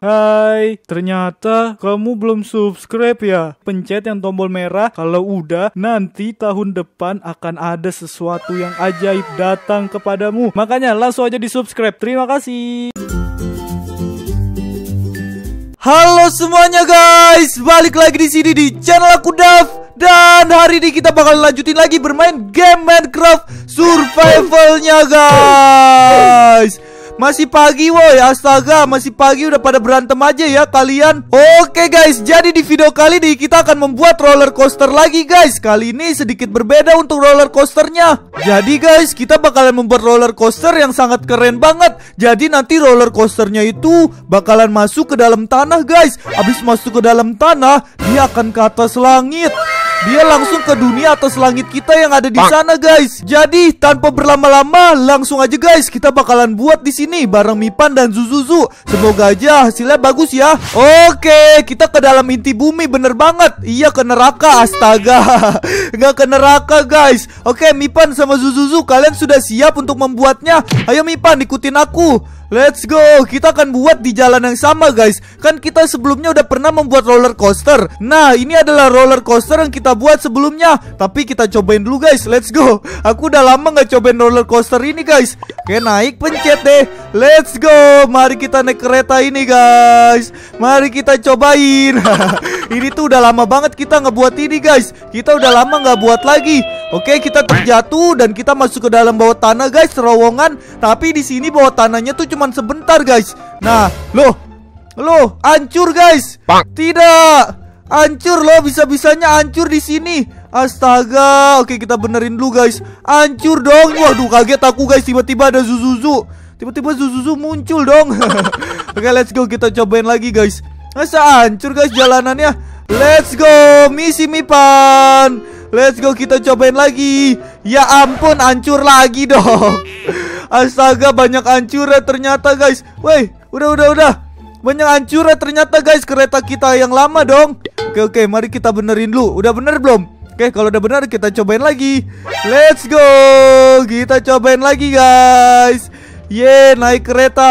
Hai, ternyata kamu belum subscribe ya? Pencet yang tombol merah. Kalau udah, nanti tahun depan akan ada sesuatu yang ajaib datang kepadamu. Makanya langsung aja di subscribe. Terima kasih. Halo semuanya guys, balik lagi di sini di channel aku Dav. Dan hari ini kita bakal lanjutin lagi bermain game Minecraft Survivalnya guys. Masih pagi woi. Astaga masih pagi. Udah pada berantem aja ya kalian. Oke guys. Jadi di video kali ini kita akan membuat roller coaster lagi guys. Kali ini sedikit berbeda untuk roller coasternya. Jadi guys kita bakalan membuat roller coaster yang sangat keren banget. Jadi nanti roller coasternya itu bakalan masuk ke dalam tanah guys. Abis masuk ke dalam tanah Dia akan ke atas langit dia langsung ke dunia atas langit kita yang ada di sana, guys. Jadi, tanpa berlama-lama, langsung aja guys, kita bakalan buat di sini bareng Mipan dan Zuzuzu. Semoga aja hasilnya bagus ya. Oke, kita ke dalam inti bumi bener banget. Iya ke neraka, astaga. Nggak ke neraka, guys. Oke, Mipan sama Zuzuzu, kalian sudah siap untuk membuatnya? Ayo Mipan, ikutin aku. Let's go, kita akan buat di jalan yang sama guys. Kan kita sebelumnya udah pernah membuat roller coaster. Nah ini adalah roller coaster yang kita buat sebelumnya. Tapi kita cobain dulu guys, let's go. Aku udah lama gak cobain roller coaster ini guys. Oke naik pencet deh. Let's go, mari kita naik kereta ini guys. Mari kita cobain. Ini tuh udah lama banget kita ngebuat ini guys. Kita udah lama gak buat lagi. Oke kita terjatuh dan kita masuk ke dalam bawah tanah guys. Terowongan. Tapi di sini bawah tanahnya tuh cuman sebentar guys. Nah loh. Loh hancur guys. Tidak. Hancur loh. Bisa-bisanya hancur di sini. Astaga. Oke kita benerin dulu guys. Hancur dong. Waduh kaget aku guys. Tiba-tiba ada Zuzuzu. Tiba-tiba Zuzuzu muncul dong. Oke let's go. Kita cobain lagi guys. Masa hancur guys jalanannya? Let's go. Misi Mipan. Let's go. Kita cobain lagi. Ya ampun hancur lagi dong Astaga banyak hancur ya ternyata guys. Woi udah udah udah. Banyak hancur ya ternyata guys Kereta kita yang lama dong. Oke oke mari kita benerin dulu. Udah bener belum? Oke kalau udah bener kita cobain lagi. Let's go. Kita cobain lagi guys. Yeay naik kereta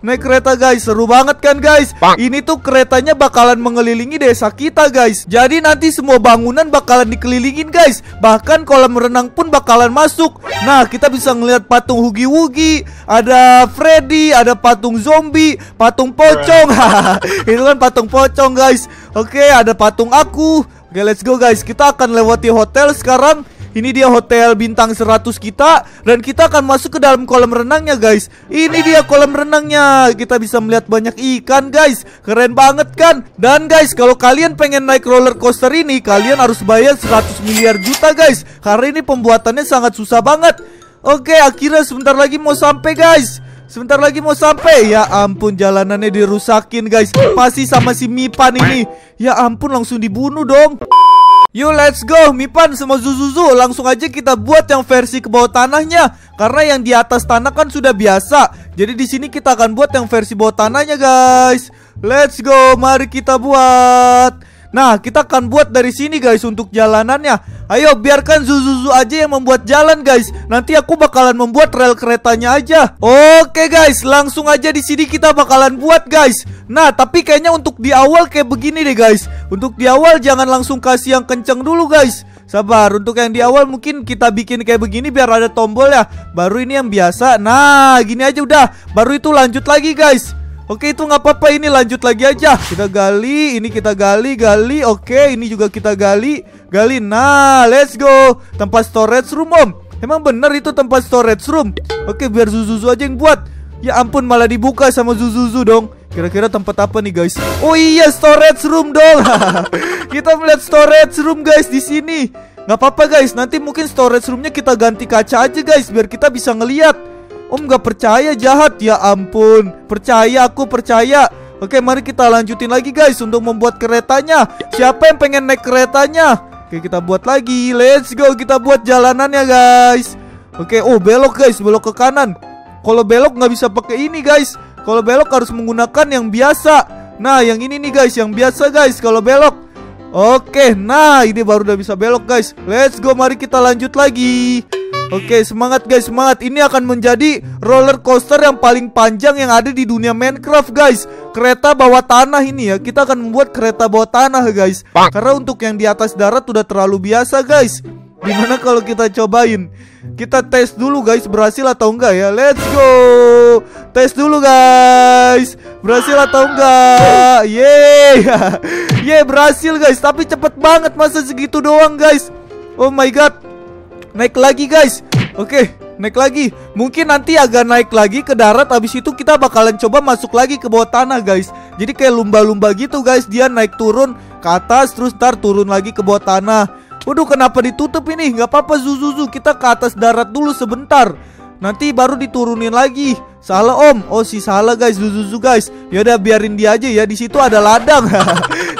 Naik kereta guys, seru banget kan guys? Ini tuh keretanya bakalan mengelilingi desa kita guys. Jadi nanti semua bangunan bakalan dikelilingin guys. Bahkan kolam renang pun bakalan masuk. Nah kita bisa ngeliat patung Hugi-Wugi Ada Freddy, ada patung zombie Patung pocong. Itu kan patung pocong guys. Oke ada patung aku. Oke let's go guys. Kita akan lewati hotel sekarang ini dia hotel bintang 100 kita Dan kita akan masuk ke dalam kolam renangnya guys. Ini dia kolam renangnya. Kita bisa melihat banyak ikan guys. Keren banget kan? Dan guys kalau kalian pengen naik roller coaster ini Kalian harus bayar 100 miliar juta guys. Karena ini pembuatannya sangat susah banget. Oke akhirnya sebentar lagi mau sampai guys. Sebentar lagi mau sampai. Ya ampun jalanannya dirusakin guys. Pasti sama si Mipan ini. Ya ampun langsung dibunuh dong Yuk let's go. Mipan sama Zuzuzu Langsung aja kita buat yang versi ke bawah tanahnya. Karena yang di atas tanah kan sudah biasa. Jadi di sini kita akan buat yang versi bawah tanahnya guys. Let's go. Mari kita buat Nah kita akan buat dari sini guys Untuk jalanannya. Ayo biarkan Zuzuzu aja yang membuat jalan guys. Nanti aku bakalan membuat rel keretanya aja. Oke guys Langsung aja di sini kita bakalan buat guys. Nah tapi kayaknya untuk di awal kayak begini deh guys. Untuk di awal jangan langsung kasih yang kenceng dulu guys. Sabar, untuk yang di awal mungkin kita bikin kayak begini biar ada tombol ya. Baru ini yang biasa. Nah, gini aja udah. Baru itu lanjut lagi guys Oke itu nggak apa-apa. Ini lanjut lagi aja. Kita gali, ini kita gali, gali. Oke ini juga kita gali Gali, nah let's go. Tempat storage room om. Emang bener itu tempat storage room? Oke biar Zuzuzu aja yang buat. Ya ampun malah dibuka sama Zuzuzu dong. Kira-kira tempat apa nih guys? Oh iya storage room dong. Kita melihat storage room guys di sini. Nggak apa-apa guys. Nanti mungkin storage roomnya kita ganti kaca aja guys Biar kita bisa ngeliat Om gak percaya jahat. Ya ampun. Percaya aku percaya. Oke mari kita lanjutin lagi guys Untuk membuat keretanya. Siapa yang pengen naik keretanya? Oke kita buat lagi. Let's go kita buat jalanannya guys. Oke oh belok guys Belok ke kanan. Kalau belok nggak bisa pakai ini guys. Kalau belok harus menggunakan yang biasa. Nah, yang ini nih guys, yang biasa guys. Kalau belok. Oke, nah ini baru udah bisa belok guys. Let's go, mari kita lanjut lagi. Oke, semangat guys, semangat. Ini akan menjadi roller coaster yang paling panjang yang ada di dunia Minecraft, guys. Kereta bawah tanah ini ya. Kita akan membuat kereta bawah tanah, guys. Karena untuk yang di atas darat udah terlalu biasa, guys. Gimana kalau kita cobain? Kita tes dulu guys berhasil atau enggak ya Let's go Tes dulu guys. Berhasil atau enggak? Yeay. Yeay berhasil guys. Tapi cepet banget masa segitu doang guys? Oh my god. Naik lagi guys. Oke naik lagi. Mungkin nanti agak naik lagi ke darat Habis itu kita bakalan coba masuk lagi ke bawah tanah guys. Jadi kayak lumba-lumba gitu guys. Dia naik turun ke atas Terus ntar turun lagi ke bawah tanah. Waduh kenapa ditutup ini? Gak apa-apa Zuzuzu. Kita ke atas darat dulu sebentar. Nanti baru diturunin lagi Salah om. Oh si salah guys. Zuzuzu guys. Yaudah biarin dia aja ya. Di situ ada ladang.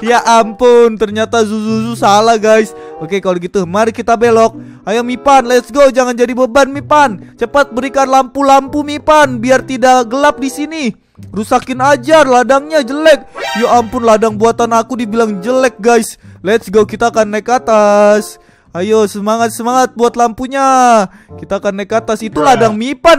Ya ampun. Ternyata Zuzuzu salah guys. Oke kalau gitu Mari kita belok. Ayo Mipan. Let's go. Jangan jadi beban Mipan. Cepat berikan lampu-lampu Mipan Biar tidak gelap di sini. Rusakin aja ladangnya jelek. Ya ampun ladang buatan aku dibilang jelek guys. Let's go. Kita akan naik ke atas Ayo semangat semangat buat lampunya. Kita akan naik ke atas. Itu ladang Mipan.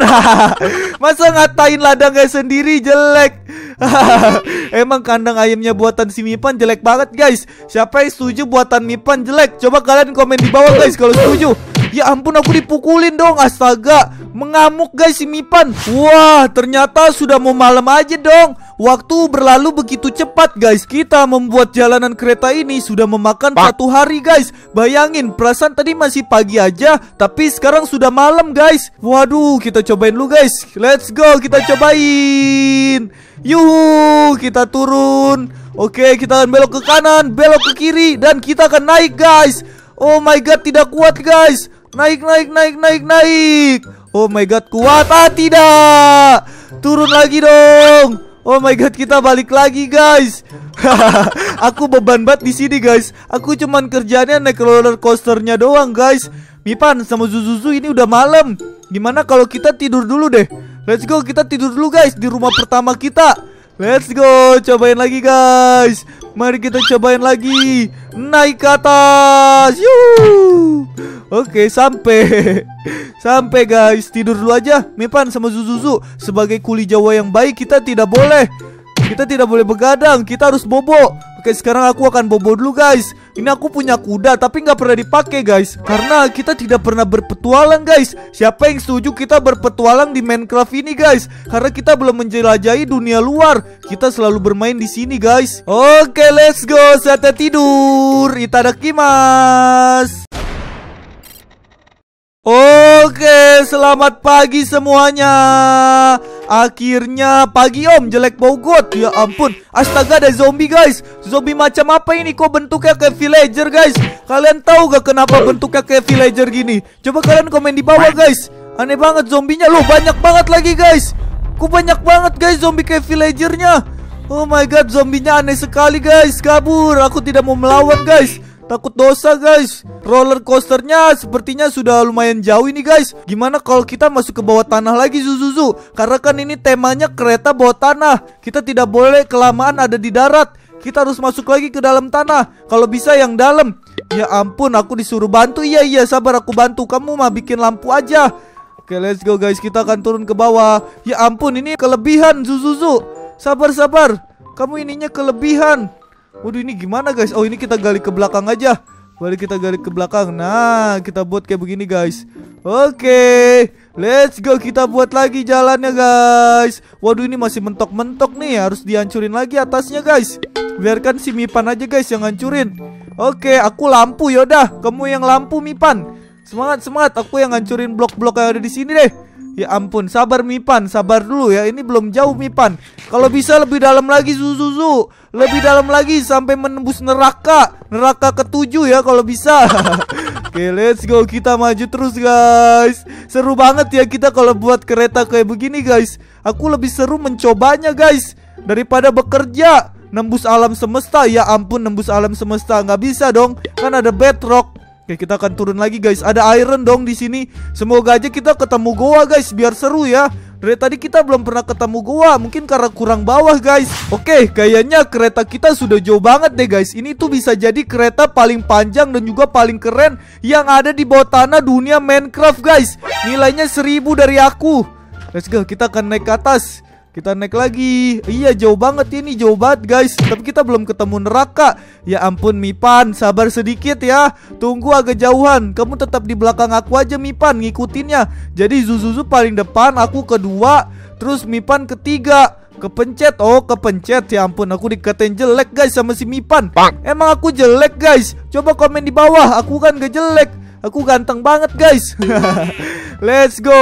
Masa ngatain ladangnya sendiri? Jelek. Emang kandang ayamnya buatan si Mipan jelek banget guys. Siapa yang setuju buatan Mipan jelek? Coba kalian komen di bawah guys kalau setuju Ya ampun aku dipukulin dong Astaga. Mengamuk guys si Mipan. Wah ternyata sudah mau malam aja dong. Waktu berlalu begitu cepat guys. Kita membuat jalanan kereta ini Sudah memakan satu hari guys. Bayangin perasaan tadi masih pagi aja Tapi sekarang sudah malam guys. Waduh kita cobain dulu guys. Let's go kita cobain. Yuhu kita turun. Oke kita akan belok ke kanan Belok ke kiri Dan kita akan naik guys. Oh my god tidak kuat guys Naik, naik, naik, naik, naik. Oh my god, kuat. Ah, tidak. Turun lagi dong. Oh my god, kita balik lagi, guys. Aku beban banget di sini, guys. Aku cuman kerjanya naik roller coasternya doang, guys. Mipan sama Zuzuzu ini udah malam. Gimana kalau kita tidur dulu deh? Let's go, kita tidur dulu, guys, di rumah pertama kita. Let's go, cobain lagi, guys. Mari kita cobain lagi Naik ke atas Yuh. Oke sampai. Sampai guys. Tidur dulu aja Mipan sama Zuzuzu. Sebagai kuli Jawa yang baik Kita tidak boleh. Kita tidak boleh begadang. Kita harus bobo. Oke sekarang aku akan bobo dulu guys. Ini aku punya kuda tapi nggak pernah dipakai guys. Karena kita tidak pernah berpetualang guys. Siapa yang setuju kita berpetualang di Minecraft ini guys? Karena kita belum menjelajahi dunia luar. Kita selalu bermain di sini guys. Oke let's go. Saatnya tidur. Itadakimasu Oke, selamat pagi semuanya. Akhirnya pagi om, jelek bogot. Ya ampun, astaga ada zombie guys. Zombie macam apa ini? Kok bentuknya kayak villager guys? Kalian tahu gak kenapa bentuknya kayak villager gini? Coba kalian komen di bawah guys. Aneh banget zombinya. Loh, banyak banget lagi guys. Kok banyak banget guys zombie kayak villagernya? Oh my god, zombinya aneh sekali guys. Kabur, aku tidak mau melawan guys. Takut dosa guys. Roller coasternya sepertinya sudah lumayan jauh ini guys. Gimana kalau kita masuk ke bawah tanah lagi Zuzuzu? Karena kan ini temanya kereta bawah tanah. Kita tidak boleh kelamaan ada di darat. Kita harus masuk lagi ke dalam tanah. Kalau bisa yang dalam. Ya ampun aku disuruh bantu. Iya iya sabar aku bantu. Kamu mah bikin lampu aja. Oke let's go guys. Kita akan turun ke bawah. Ya ampun ini kelebihan Zuzuzu. Sabar sabar. Kamu ininya kelebihan Waduh ini gimana guys? Oh ini kita gali ke belakang aja. Boleh kita gali ke belakang. Nah kita buat kayak begini guys. Oke Let's go. Kita buat lagi jalannya guys. Waduh ini masih mentok-mentok nih. Harus dihancurin lagi atasnya guys. Biarkan si Mipan aja guys yang hancurin. Oke aku lampu yaudah. Kamu yang lampu Mipan Semangat semangat Aku yang hancurin blok-blok yang ada di sini deh Ya ampun, sabar Mipan, sabar dulu ya. Ini belum jauh Mipan. Kalau bisa lebih dalam lagi Zuzuzu. Lebih dalam lagi sampai menembus neraka. Neraka ketujuh ya kalau bisa. Oke, let's go. Kita maju terus guys. Seru banget ya kita kalau buat kereta kayak begini guys. Aku lebih seru mencobanya guys daripada bekerja. Nembus alam semesta, ya ampun nembus alam semesta nggak bisa dong, kan ada bedrock. Oke, kita akan turun lagi guys. Ada iron dong di sini. Semoga aja kita ketemu goa guys biar seru ya. Dari tadi kita belum pernah ketemu gua Mungkin karena kurang bawah guys Oke kayaknya kereta kita sudah jauh banget deh guys Ini tuh bisa jadi kereta paling panjang dan juga paling keren Yang ada di bawah tanah dunia Minecraft guys Nilainya seribu dari aku Let's go kita akan naik ke atas kita naik lagi. Iya jauh banget ini Jauh banget guys. Tapi kita belum ketemu neraka. Ya ampun Mipan Sabar sedikit ya. Tunggu agak jauhan. Kamu tetap di belakang aku aja Mipan Ngikutinnya. Jadi Zuzuzu paling depan Aku kedua. Terus Mipan ketiga. Kepencet Oh kepencet. Ya ampun aku dikatain jelek guys sama si Mipan Emang aku jelek guys? Coba komen di bawah. Aku kan gak jelek. Aku ganteng banget guys. Let's go.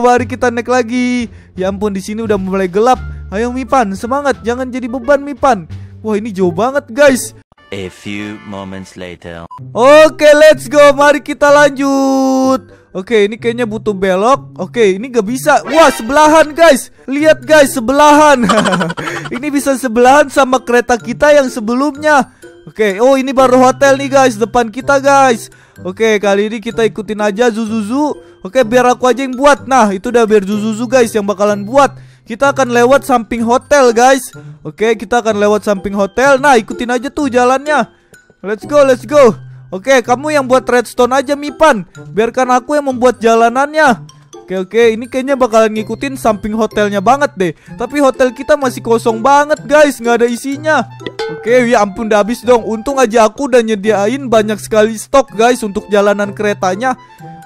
Mari kita naik lagi Ya ampun di sini udah mulai gelap. Ayo Mipan, semangat, jangan jadi beban Mipan. Wah, ini jauh banget, guys. A few moments later. Oke, let's go. Mari kita lanjut. Oke, ini kayaknya butuh belok. Oke, ini gak bisa. Wah, sebelahan, guys. Lihat, guys, sebelahan. ini bisa sebelahan sama kereta kita yang sebelumnya. Oke, oh ini baru hotel nih guys, depan kita guys. Oke, kali ini kita ikutin aja Zuzuzu. Oke, biar aku aja yang buat. Nah, itu udah biar Zuzuzu guys yang bakalan buat. Kita akan lewat samping hotel guys. Oke, kita akan lewat samping hotel. Nah, ikutin aja tuh jalannya. Let's go, let's go. Oke, kamu yang buat redstone aja Mipan. Biarkan aku yang membuat jalanannya. Oke oke ini kayaknya bakalan ngikutin samping hotelnya banget deh. Tapi hotel kita masih kosong banget guys. Nggak ada isinya. Oke ya ampun udah habis dong. Untung aja aku udah nyediain banyak sekali stok guys Untuk jalanan keretanya.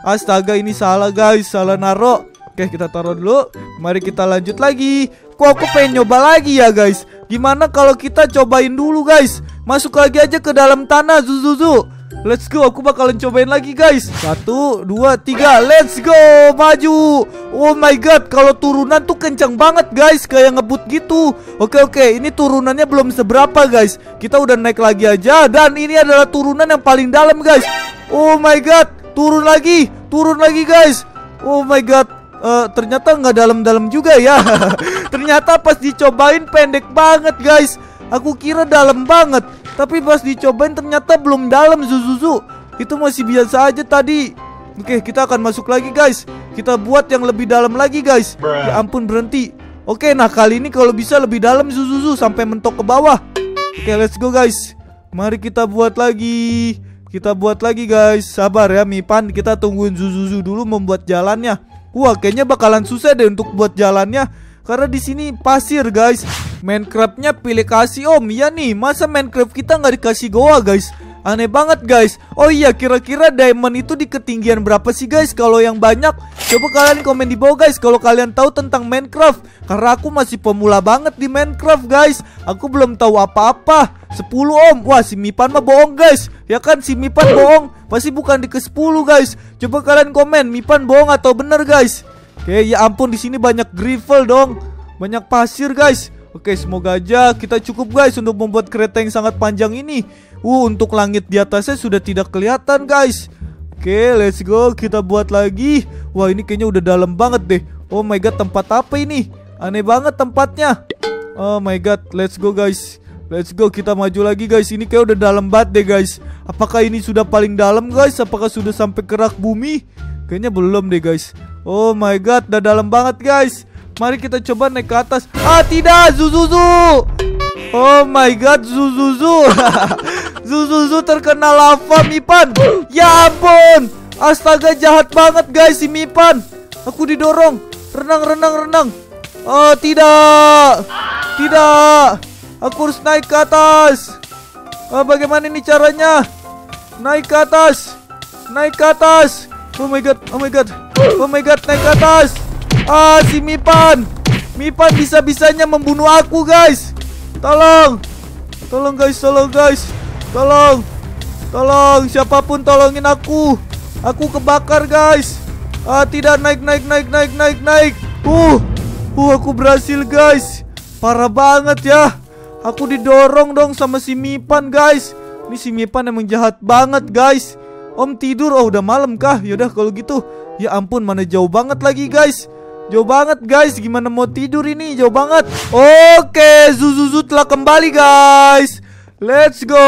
Astaga ini salah guys. Salah naro. Oke kita taruh dulu. Mari kita lanjut lagi. Kok aku pengen nyoba lagi ya guys? Gimana kalau kita cobain dulu guys? Masuk lagi aja ke dalam tanah Zuzuzu Let's go, aku bakalan cobain lagi guys. Satu, dua, tiga, let's go. Maju. Oh my god, kalau turunan tuh kencang banget guys. Kayak ngebut gitu. Oke oke, ini turunannya belum seberapa guys. Kita udah naik lagi aja. Dan ini adalah turunan yang paling dalam guys. Oh my god, turun lagi. Turun lagi guys. Oh my god. Uh, Ternyata nggak dalam-dalam juga ya. Ternyata pas dicobain pendek banget guys. Aku kira dalam banget tapi pas dicobain ternyata belum dalam Zuzuzu. Itu masih biasa aja tadi. Oke kita akan masuk lagi guys. Kita buat yang lebih dalam lagi guys. Ya ampun berhenti. Oke nah kali ini kalau bisa lebih dalam Zuzuzu Sampai mentok ke bawah. Oke let's go guys. Mari kita buat lagi. Kita buat lagi guys. Sabar ya Mipan Kita tungguin Zuzuzu dulu membuat jalannya. Wah kayaknya bakalan susah deh untuk buat jalannya karena di sini pasir guys. Minecraftnya pilih kasih om. Iya nih masa Minecraft kita nggak dikasih goa guys? Aneh banget guys. Oh iya kira-kira diamond itu di ketinggian berapa sih guys? Kalau yang banyak Coba kalian komen di bawah guys Kalau kalian tahu tentang Minecraft. Karena aku masih pemula banget di Minecraft guys. Aku belum tahu apa-apa. 10 om. Wah si Mipan mah bohong guys. Ya kan si Mipan bohong. Pasti bukan di ke 10 guys. Coba kalian komen Mipan bohong atau bener guys Oke ya ampun di sini banyak gravel dong. Banyak pasir guys. Oke semoga aja kita cukup guys untuk membuat kereta yang sangat panjang ini. Uh untuk langit di atasnya sudah tidak kelihatan guys. Oke let's go. Kita buat lagi. Wah ini kayaknya udah dalam banget deh. Oh my god tempat apa ini? Aneh banget tempatnya. Oh my god let's go guys. Let's go kita maju lagi guys. Ini kayak udah dalam banget deh guys. Apakah ini sudah paling dalam guys? Apakah sudah sampai kerak bumi? Kayaknya belum deh guys Oh my god udah dalam banget guys Mari kita coba naik ke atas. Ah, tidak, Zuzuzu. Oh my god, Zuzuzu. Zuzuzu terkena lava, Mipan. Ya ampun. Astaga, jahat banget guys si Mipan. Aku didorong. Renang, renang, renang. Oh, tidak. Tidak. Aku harus naik ke atas. Oh, bagaimana ini caranya? Naik ke atas. Naik ke atas. Oh my god, oh my god. Oh my god, naik ke atas. Ah, si Mipan. Mipan bisa-bisanya membunuh aku, guys. Tolong. Tolong, guys. Tolong, guys. Tolong. Tolong, siapa pun tolongin aku. Aku kebakar, guys. Ah, tidak naik, naik, naik, naik, naik, naik. Uh. Uh, aku berhasil, guys. Parah banget ya. Aku didorong dong sama si Mipan, guys. Ini si Mipan emang jahat banget, guys. Om tidur. Oh, udah malam kah? Yaudah kalau gitu. Ya ampun, mana jauh banget lagi, guys. Jauh banget guys Gimana mau tidur ini Jauh banget Oke Zuzuzu telah kembali guys Let's go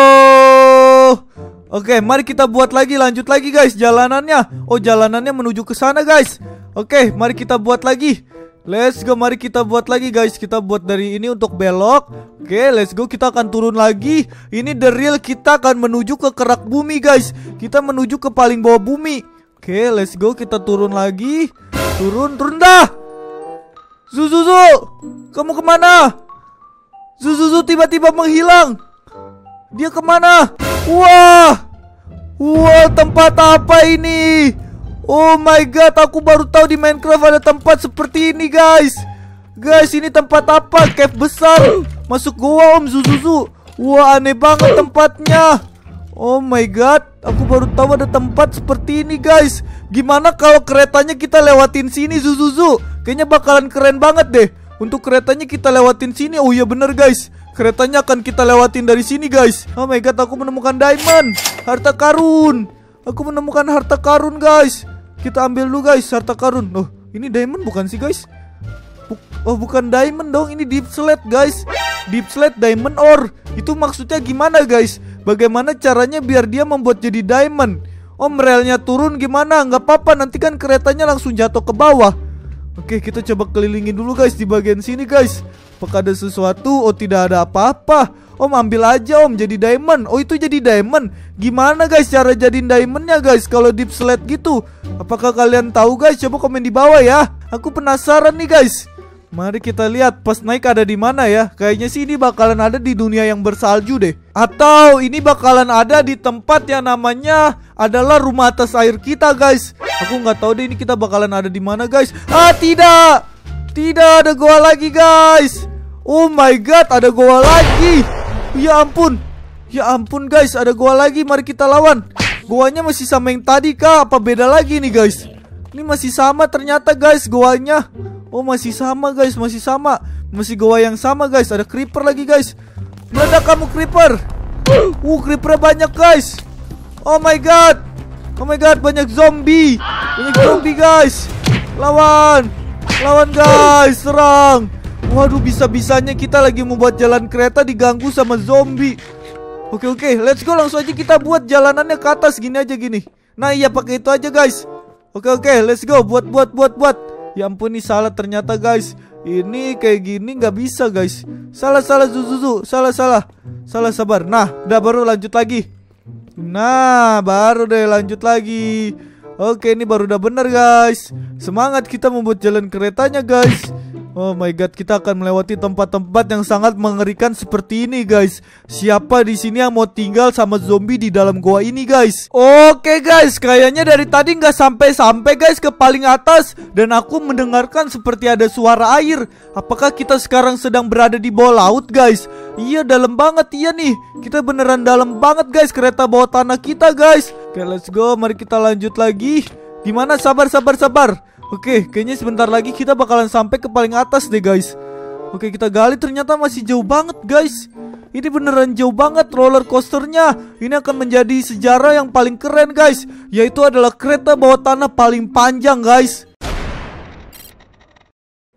Oke mari kita buat lagi Lanjut lagi guys Jalanannya Oh jalanannya menuju ke sana guys Oke mari kita buat lagi Let's go, mari kita buat lagi guys. Kita buat dari ini untuk belok. Oke, let's go, kita akan turun lagi. Ini the real, kita akan menuju ke kerak bumi guys. Kita menuju ke paling bawah bumi. Oke, let's go, kita turun lagi. Turun, turun dah. Zuzuzu Kamu ke mana? Zuzuzu tiba-tiba menghilang. Dia ke mana? Wah! Wah, tempat apa ini? Oh my god, aku baru tahu di Minecraft ada tempat seperti ini, guys. Guys, ini tempat apa? Cave besar. Masuk goa, Om Zuzuzu. Wah, aneh banget tempatnya. Oh my god, aku baru tahu ada tempat seperti ini, guys. Gimana kalau keretanya kita lewatin sini, Zuzuzu? Kayaknya bakalan keren banget deh. Untuk keretanya kita lewatin sini. Oh iya bener, guys. Keretanya akan kita lewatin dari sini, guys. Oh my god, aku menemukan diamond. Harta karun. Aku menemukan harta karun, guys. Kita ambil dulu guys harta karun. Oh, ini diamond bukan sih guys? Buk oh, bukan diamond dong. Ini deep slate guys. Deep slate diamond ore. Itu maksudnya gimana guys? Bagaimana caranya biar dia membuat jadi diamond? Om relnya turun gimana? Nggak apa-apa nanti kan keretanya langsung jatuh ke bawah. Oke kita coba kelilingin dulu guys di bagian sini guys. Apakah ada sesuatu? Oh tidak ada apa-apa. Om ambil aja om jadi diamond Oh itu jadi diamond Gimana guys cara jadiin diamondnya guys Kalau deep slate gitu Apakah kalian tahu guys? Coba komen di bawah ya. Aku penasaran nih guys. Mari kita lihat pas naik ada di mana ya. Kayaknya sih ini bakalan ada di dunia yang bersalju deh. Atau ini bakalan ada di tempat yang namanya Adalah rumah atas air kita guys. Aku nggak tahu deh ini kita bakalan ada di mana guys. Ah tidak! Tidak ada goa lagi guys. Oh my god ada goa lagi. Ya ampun. Ya ampun guys. Ada gua lagi. Mari kita lawan Goanya masih sama yang tadi kah Apa beda lagi nih guys? Ini masih sama ternyata guys Goanya Oh masih sama guys Masih sama. Masih goa yang sama guys. Ada creeper lagi guys. Meledak kamu creeper. Uh creeper banyak guys. Oh my god. Oh my god banyak zombie. Banyak zombie guys. Lawan. Lawan guys. Serang. Waduh bisa-bisanya kita lagi membuat jalan kereta diganggu sama zombie Oke oke let's go. Langsung aja kita buat jalanannya ke atas. Gini aja gini. Nah iya pakai itu aja guys. Oke oke let's go. Buat buat buat buat. Ya ampun ini salah ternyata guys. Ini kayak gini nggak bisa guys. Salah salah zuzuzu. Salah salah. Salah sabar. Nah udah baru lanjut lagi. Nah baru deh lanjut lagi. Oke ini baru udah bener guys. Semangat kita membuat jalan keretanya guys Oh my god, kita akan melewati tempat-tempat yang sangat mengerikan seperti ini, guys. Siapa di sini yang mau tinggal sama zombie di dalam goa ini, guys? Oke, guys, kayaknya dari tadi nggak sampai-sampai, guys, ke paling atas dan aku mendengarkan seperti ada suara air. Apakah kita sekarang sedang berada di bawah laut, guys? Iya, dalam banget iya nih. Kita beneran dalam banget, guys, kereta bawah tanah kita, guys. Oke, let's go. Mari kita lanjut lagi. Gimana? Sabar, sabar, sabar. Oke, kayaknya sebentar lagi kita bakalan sampai ke paling atas deh guys. Oke, kita gali. Ternyata masih jauh banget guys. Ini beneran jauh banget roller coasternya. Ini akan menjadi sejarah yang paling keren guys. Yaitu adalah kereta bawah tanah paling panjang guys.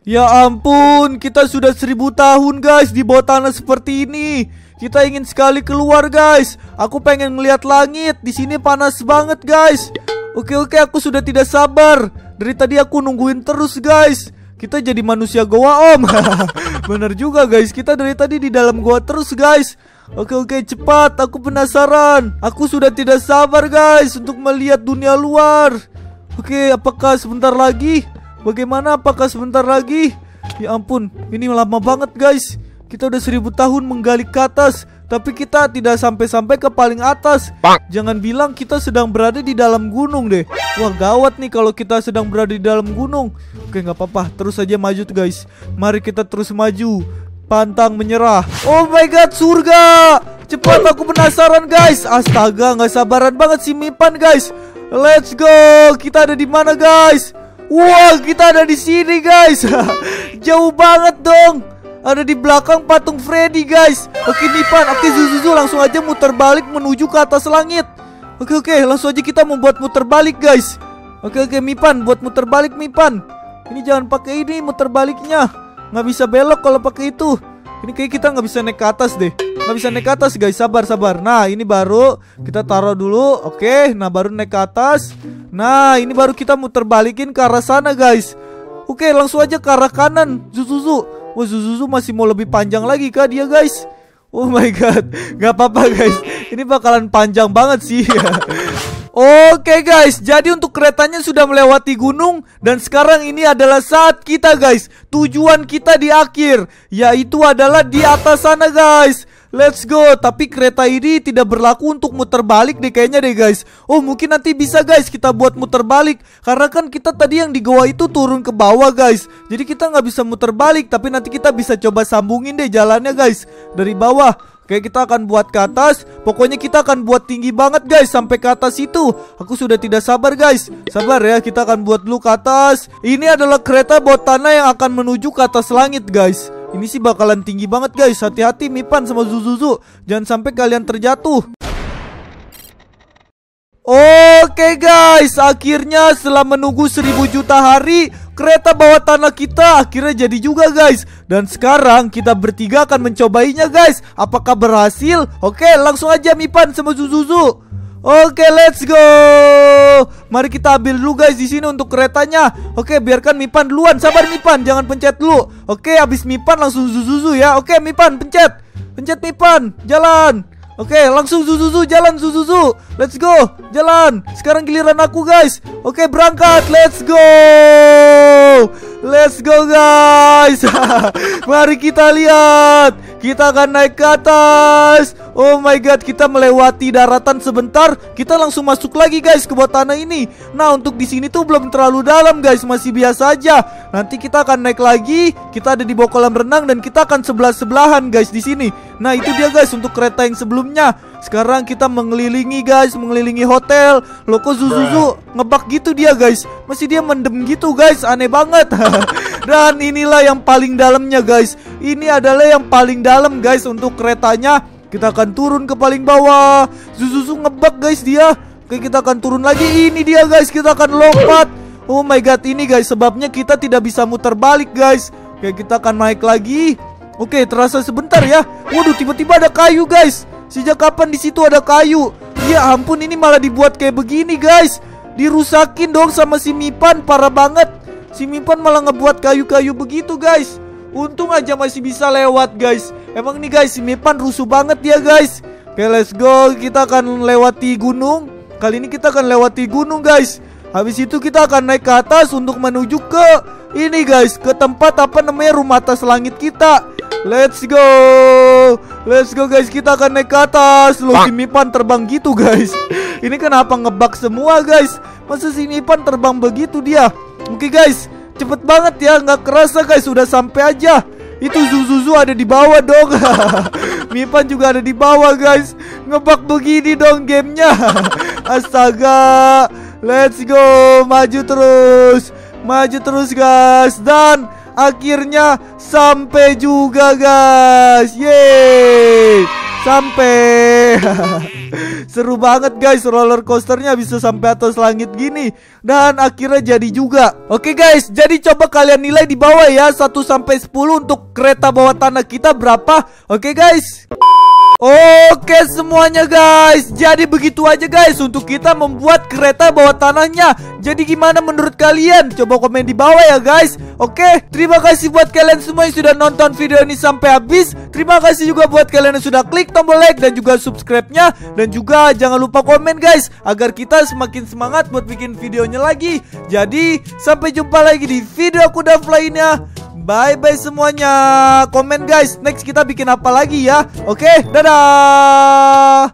Ya ampun, kita sudah seribu tahun guys di bawah tanah seperti ini. Kita ingin sekali keluar guys. Aku pengen melihat langit. Di sini panas banget guys. Oke oke aku sudah tidak sabar dari tadi aku nungguin terus guys. Kita jadi manusia goa om. Bener juga guys. Kita dari tadi di dalam goa terus guys. Oke oke cepat. Aku penasaran. Aku sudah tidak sabar guys Untuk melihat dunia luar. Oke apakah sebentar lagi? Bagaimana? Apakah sebentar lagi? Ya ampun Ini lama banget guys. Kita udah seribu tahun menggali ke atas tapi kita tidak sampai-sampai ke paling atas. Jangan bilang kita sedang berada di dalam gunung deh. Wah gawat nih kalau kita sedang berada di dalam gunung. Oke nggak apa-apa, terus saja maju tuh guys. Mari kita terus maju. Pantang menyerah. Oh my god, surga! Cepat aku penasaran guys. Astaga, nggak sabaran banget si Mipan guys. Let's go. Kita ada di mana guys? Wah, kita ada di sini guys. Jauh banget dong. Ada di belakang patung Freddy guys. Oke Nipan. Oke Zuzuzu langsung aja muter balik menuju ke atas langit. Oke oke. Langsung aja kita membuat muter balik guys. Oke oke Mipan. Buat muter balik Mipan. Ini jangan pakai ini muter baliknya. Nggak bisa belok kalau pakai itu. Ini kayak kita nggak bisa naik ke atas deh. Nggak bisa naik ke atas guys. Sabar sabar. Nah ini baru kita taruh dulu. Oke nah baru naik ke atas. Nah ini baru kita muter balikin ke arah sana guys. Oke langsung aja ke arah kanan Zuzuzu Wah Zuzuzu masih mau lebih panjang lagi kah dia guys? Oh my god. Gak apa-apa guys. Ini bakalan panjang banget sih. Oke guys, jadi untuk keretanya sudah melewati gunung dan sekarang ini adalah saat kita guys. Tujuan kita di akhir yaitu adalah di atas sana guys. Let's go. Tapi kereta ini tidak berlaku untuk muter balik deh kayaknya deh guys. Oh mungkin nanti bisa guys kita buat muter balik. Karena kan kita tadi yang di goa itu turun ke bawah guys. Jadi kita nggak bisa muter balik. Tapi nanti kita bisa coba sambungin deh jalannya guys. Dari bawah. Oke kita akan buat ke atas Pokoknya kita akan buat tinggi banget guys Sampai ke atas itu Aku sudah tidak sabar guys Sabar ya kita akan buat dulu ke atas Ini adalah kereta bawah tanah yang akan menuju ke atas langit guys Ini sih bakalan tinggi banget guys Hati-hati Mipan sama Zuzuzu Jangan sampai kalian terjatuh Oke guys, akhirnya setelah menunggu seribu juta hari, kereta bawah tanah kita akhirnya jadi juga guys. Dan sekarang kita bertiga akan mencobainya guys. Apakah berhasil? Oke, langsung aja Mipan sama Zuzuzu. Oke, let's go. Mari kita ambil dulu guys di sini untuk keretanya. Oke, biarkan Mipan duluan. Sabar Mipan, jangan pencet dulu. Oke, habis Mipan langsung Zuzuzu ya. Oke, Mipan pencet. Pencet Mipan, jalan. Oke, langsung Zuzuzu jalan Zuzuzu. Let's go. Jalan. Sekarang giliran aku, guys. Oke, berangkat. Let's go. Let's go, guys. Mari kita lihat. Kita akan naik ke atas. Oh my god, kita melewati daratan sebentar. Kita langsung masuk lagi, guys, ke bawah tanah ini. Nah, untuk di sini tuh belum terlalu dalam, guys. Masih biasa aja. Nanti kita akan naik lagi. Kita ada di bawah kolam renang dan kita akan sebelah-sebelahan, guys, di sini. Nah itu dia guys untuk kereta yang sebelumnya Sekarang kita mengelilingi guys Mengelilingi hotel Loh kok Zuzuzu ngebak gitu dia guys Masih dia mendem gitu guys Aneh banget Dan inilah yang paling dalamnya guys Ini adalah yang paling dalam guys Untuk keretanya Kita akan turun ke paling bawah Zuzuzu ngebak guys dia Oke kita akan turun lagi Ini dia guys kita akan lompat Oh my god ini guys Sebabnya kita tidak bisa muter balik guys Oke kita akan naik lagi Oke, terasa sebentar ya. Waduh, tiba-tiba ada kayu, guys. Sejak kapan di situ ada kayu? Ya ampun, ini malah dibuat kayak begini, guys. Dirusakin dong sama si Mipan, parah banget. Si Mipan malah ngebuat kayu-kayu begitu, guys. Untung aja masih bisa lewat, guys. Emang nih, guys, Mipan rusuh banget ya, guys. Oke, let's go. Kita akan lewati gunung. Kali ini kita akan lewati gunung, guys. Habis itu kita akan naik ke atas untuk menuju ke ini, guys, ke tempat apa namanya rumah atas langit kita. Let's go Let's go guys Kita akan naik ke atas Loh si Mipan terbang gitu guys Ini kenapa ngebak semua guys Masa si Mipan terbang begitu dia Oke guys Cepet banget ya Nggak kerasa guys Udah sampai aja. Itu Zuzuzu ada di bawah dong. Mipan juga ada di bawah guys. Ngebak begini dong gamenya. Astaga. Let's go. Maju terus. Maju terus guys. Dan akhirnya sampai juga guys. Yeay Sampai. Seru banget guys. Roller coasternya bisa sampai atas langit gini. Dan akhirnya jadi juga. Oke guys. Jadi coba kalian nilai di bawah ya. 1 sampai 10 untuk kereta bawah tanah kita berapa? Oke guys Oke semuanya guys Jadi begitu aja guys Untuk kita membuat kereta bawah tanahnya. Jadi gimana menurut kalian? Coba komen di bawah ya guys. Oke Terima kasih buat kalian semua yang sudah nonton video ini sampai habis. Terima kasih juga buat kalian yang sudah klik tombol like Dan juga subscribe-nya. Dan juga jangan lupa komen guys Agar kita semakin semangat buat bikin videonya lagi. Jadi sampai jumpa lagi di video kuda lainnya Bye bye semuanya. Komen guys, next kita bikin apa lagi ya? Oke, dadah.